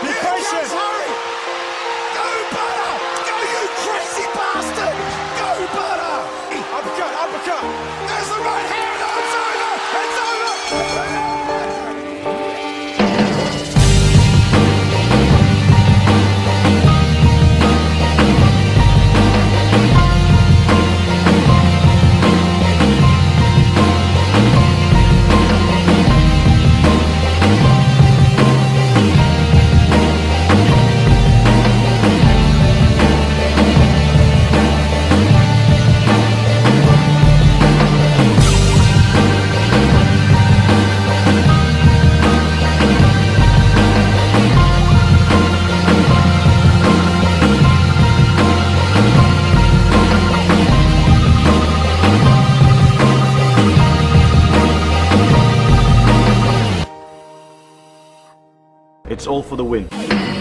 Be patient. It's all for the win.